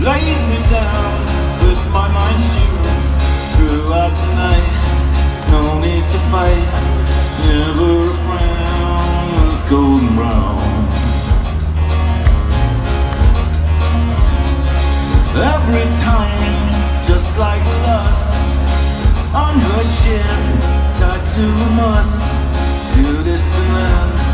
lays me down with my mind she was throughout the night no need to fight. Never a frown was golden brown. Every time just like lust on her ship tied to a must to distant lands